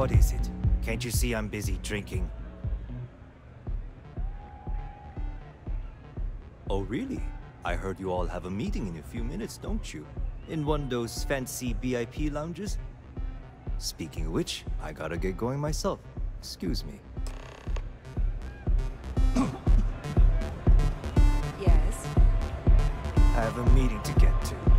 What is it? Can't you see I'm busy drinking? Oh, really? I heard you all have a meeting in a few minutes, don't you? In one of those fancy VIP lounges? Speaking of which, I gotta get going myself. Excuse me. Yes. I have a meeting to get to.